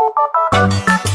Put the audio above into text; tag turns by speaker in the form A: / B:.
A: Thank you.